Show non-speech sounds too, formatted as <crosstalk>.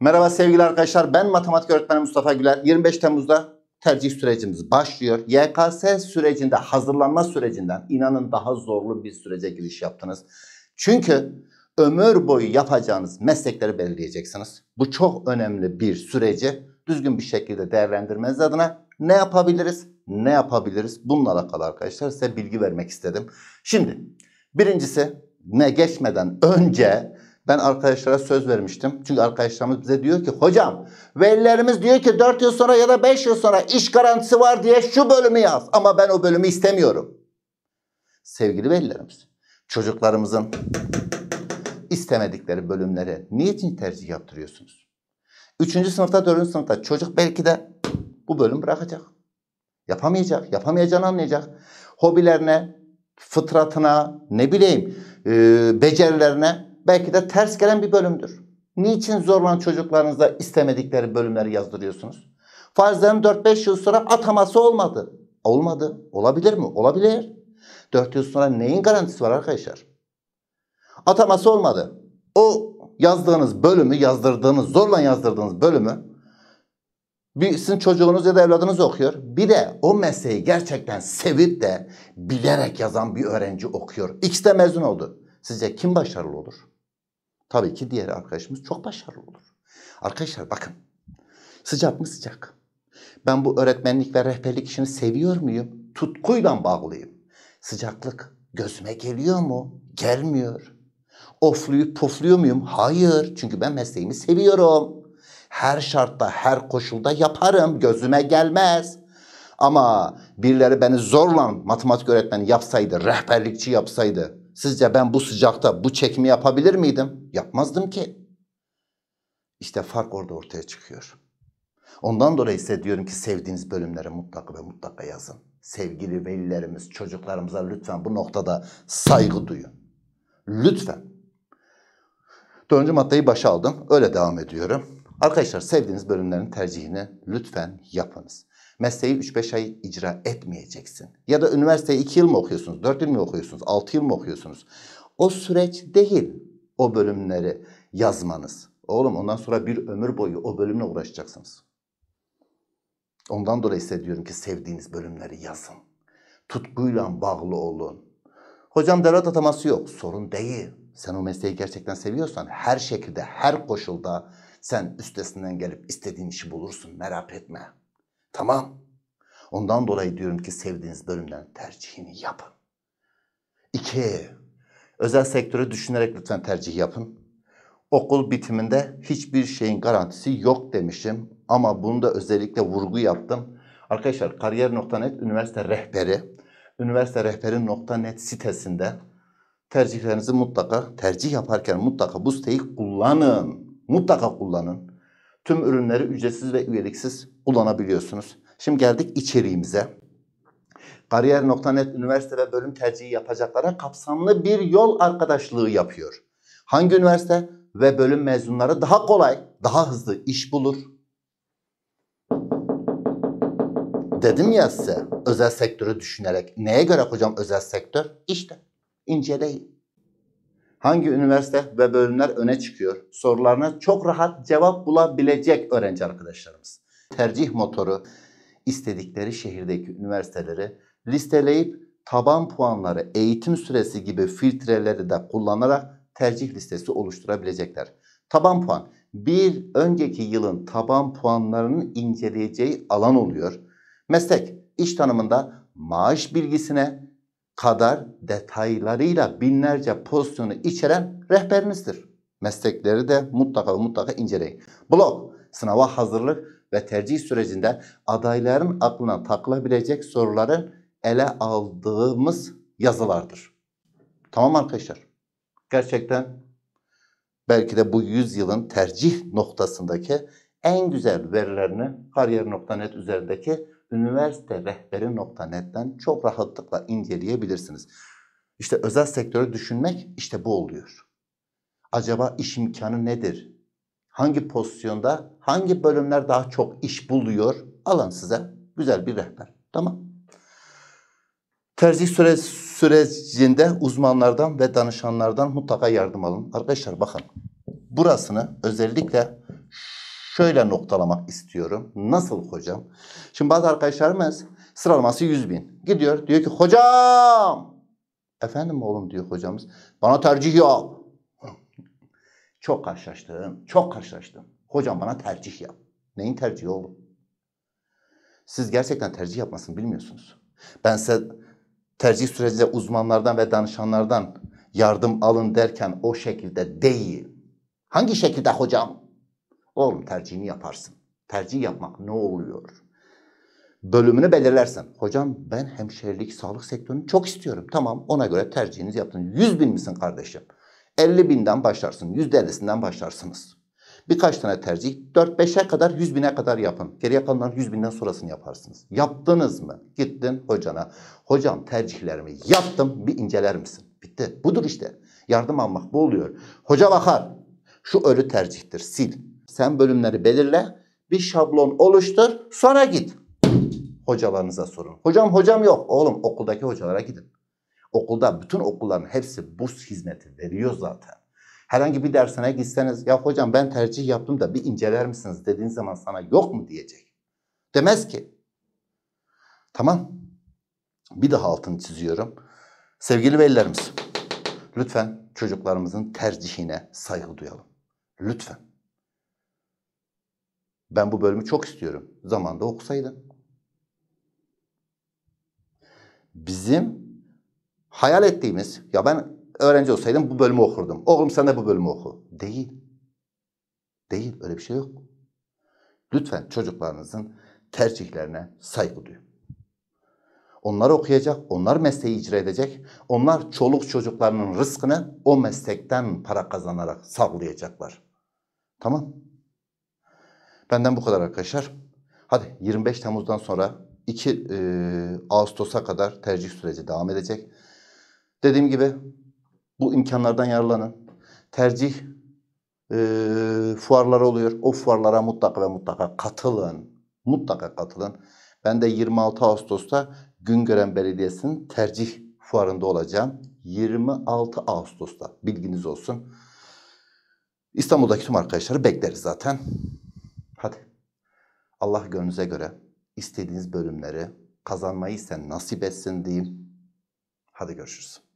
Merhaba sevgili arkadaşlar. Ben matematik öğretmeni Mustafa Güler. 25 Temmuz'da tercih sürecimiz başlıyor. YKS sürecinde, hazırlanma sürecinden inanın daha zorlu bir sürece giriş yaptınız. Çünkü ömür boyu yapacağınız meslekleri belirleyeceksiniz. Bu çok önemli bir süreci düzgün bir şekilde değerlendirmeniz adına ne yapabiliriz? Ne yapabiliriz? Bununla alakalı arkadaşlar size bilgi vermek istedim. Şimdi birincisi ne geçmeden önce ben arkadaşlara söz vermiştim. Çünkü arkadaşlarımız bize diyor ki hocam velilerimiz diyor ki 4 yıl sonra ya da 5 yıl sonra iş garantisi var diye şu bölümü yaz. Ama ben o bölümü istemiyorum. Sevgili velilerimiz çocuklarımızın istemedikleri bölümlere niçin tercih yaptırıyorsunuz? Üçüncü sınıfta, dördüncü sınıfta çocuk belki de bu bölüm bırakacak. Yapamayacak, yapamayacağını anlayacak. Hobilerine, fıtratına, ne bileyim becerilerine belki de ters gelen bir bölümdür. Niçin zorlan çocuklarınıza istemedikleri bölümleri yazdırıyorsunuz? Farzların 4-5 yıl sonra ataması olmadı. Olmadı. Olabilir mi? Olabilir. 4 yıl sonra neyin garantisi var arkadaşlar? Ataması olmadı. O yazdığınız bölümü, yazdırdığınız, zorla yazdırdığınız bölümü bir sizin çocuğunuz ya da evladınız okuyor. Bir de o mesleği gerçekten sevip de bilerek yazan bir öğrenci okuyor. İkisi de mezun oldu. Sizce kim başarılı olur? Tabii ki diğer arkadaşımız çok başarılı olur. Arkadaşlar bakın. Sıcak mı sıcak? Ben bu öğretmenlik ve rehberlik işini seviyor muyum? Tutkuyla bağlıyım. Sıcaklık gözüme geliyor mu? Gelmiyor. Ofluyup pufluyor muyum? Hayır. Çünkü ben mesleğimi seviyorum. Her şartta, her koşulda yaparım. Gözüme gelmez. Ama birileri beni zorla matematik öğretmeni yapsaydı, rehberlikçi yapsaydı, sizce ben bu sıcakta bu çekimi yapabilir miydim? Yapmazdım ki. İşte fark orada ortaya çıkıyor. Ondan dolayı size diyorum ki sevdiğiniz bölümleri mutlaka ve mutlaka yazın. Sevgili velilerimiz, çocuklarımıza lütfen bu noktada saygı duyun. Lütfen. Dördüncü maddeyi başa aldım. Öyle devam ediyorum. Arkadaşlar sevdiğiniz bölümlerin tercihini lütfen yapınız. Mesleği 3-5 ay icra etmeyeceksin. Ya da üniversiteyi 2 yıl mı okuyorsunuz, 4 yıl mı okuyorsunuz, 6 yıl mı okuyorsunuz? O süreç değil o bölümleri yazmanız. Oğlum ondan sonra bir ömür boyu o bölümle uğraşacaksınız. Ondan dolayı size diyorum ki sevdiğiniz bölümleri yazın. Tutkuyla bağlı olun. Hocam devlet ataması yok. Sorun değil. Sen o mesleği gerçekten seviyorsan her şekilde, her koşulda sen üstesinden gelip istediğin işi bulursun. Merak etme. Tamam. Ondan dolayı diyorum ki sevdiğiniz bölümden tercihini yapın. İki, özel sektörü düşünerek lütfen tercih yapın. Okul bitiminde hiçbir şeyin garantisi yok demişim. Ama bunu da özellikle vurgu yaptım. Arkadaşlar kariyer.net üniversite rehberi, üniversite rehberi.net sitesinde tercihlerinizi mutlaka tercih yaparken mutlaka bu siteyi kullanın. Mutlaka kullanın. Tüm ürünleri ücretsiz ve üyeliksiz kullanabiliyorsunuz. Şimdi geldik içeriğimize. Kariyer.net üniversite ve bölüm tercihi yapacaklara kapsamlı bir yol arkadaşlığı yapıyor. Hangi üniversite ve bölüm mezunları daha kolay, daha hızlı iş bulur? Dedim ya size özel sektörü düşünerek. Neye göre hocam özel sektör? İşte inceleyin. Hangi üniversite ve bölümler öne çıkıyor? Sorularına çok rahat cevap bulabilecek öğrenci arkadaşlarımız. Tercih motoru istedikleri şehirdeki üniversiteleri listeleyip taban puanları, eğitim süresi gibi filtreleri de kullanarak tercih listesi oluşturabilecekler. Taban puan bir önceki yılın taban puanlarının inceleyeceği alan oluyor. Meslek, iş tanımında maaş bilgisine kadar detaylarıyla binlerce pozisyonu içeren rehberinizdir. Meslekleri de mutlaka mutlaka inceleyin. Blog, sınava hazırlık ve tercih sürecinde adayların aklına takılabilecek soruların ele aldığımız yazılardır. Tamam arkadaşlar. Gerçekten belki de bu yüzyılın tercih noktasındaki en güzel verilerini kariyer.net üzerindeki üniversite rehberi.net'ten çok rahatlıkla inceleyebilirsiniz. İşte özel sektörü düşünmek işte bu oluyor. Acaba iş imkanı nedir? Hangi pozisyonda, hangi bölümler daha çok iş buluyor? Alın size güzel bir rehber. Tamam. Tercih süre, sürecinde uzmanlardan ve danışanlardan mutlaka yardım alın. Arkadaşlar bakın burasını özellikle şöyle noktalamak istiyorum. Nasıl hocam? Şimdi bazı arkadaşlarımız sıralaması 100 bin. Gidiyor diyor ki hocam. Efendim oğlum diyor hocamız. Bana tercih yap. <laughs> Çok karşılaştım. Çok karşılaştım. Hocam bana tercih yap. Neyin tercihi oğlum? Siz gerçekten tercih yapmasını bilmiyorsunuz. Ben size tercih sürecinde uzmanlardan ve danışanlardan yardım alın derken o şekilde değil. Hangi şekilde hocam? Oğlum tercihini yaparsın. Tercih yapmak ne oluyor? Bölümünü belirlersen. Hocam ben hemşirelik, sağlık sektörünü çok istiyorum. Tamam ona göre tercihinizi yaptın. 100 bin misin kardeşim? 50 binden başlarsın. %50'sinden başlarsınız. Birkaç tane tercih 4-5'e kadar 100 bine kadar yapın. Geriye kalanlar 100 binden sonrasını yaparsınız. Yaptınız mı? Gittin hocana. Hocam tercihlerimi yaptım bir inceler misin? Bitti. Budur işte. Yardım almak bu oluyor. Hoca bakar. Şu ölü tercihtir. Sil. Sen bölümleri belirle. Bir şablon oluştur. Sonra git. Hocalarınıza sorun. Hocam hocam yok. Oğlum okuldaki hocalara gidin. Okulda bütün okulların hepsi burs hizmeti veriyor zaten. Herhangi bir dersine gitseniz ya hocam ben tercih yaptım da bir inceler misiniz dediğin zaman sana yok mu diyecek. Demez ki. Tamam. Bir daha altını çiziyorum. Sevgili velilerimiz, lütfen çocuklarımızın tercihine saygı duyalım. Lütfen. Ben bu bölümü çok istiyorum. Zamanda okusaydım. Bizim hayal ettiğimiz, ya ben öğrenci olsaydım bu bölümü okurdum. Oğlum sen de bu bölümü oku. Değil. Değil. Öyle bir şey yok. Lütfen çocuklarınızın tercihlerine saygı duyun. Onlar okuyacak, onlar mesleği icra edecek. Onlar çoluk çocuklarının rızkını o meslekten para kazanarak sağlayacaklar. Tamam. Benden bu kadar arkadaşlar. Hadi 25 Temmuz'dan sonra 2 e, Ağustos'a kadar tercih süreci devam edecek. Dediğim gibi bu imkanlardan yararlanın. Tercih e, fuarları oluyor. O fuarlara mutlaka ve mutlaka katılın. Mutlaka katılın. Ben de 26 Ağustos'ta Güngören Belediyesi'nin tercih fuarında olacağım. 26 Ağustos'ta bilginiz olsun. İstanbul'daki tüm arkadaşları bekleriz zaten. Hadi. Allah gönlünüze göre istediğiniz bölümleri kazanmayı ise nasip etsin diyeyim. Hadi görüşürüz.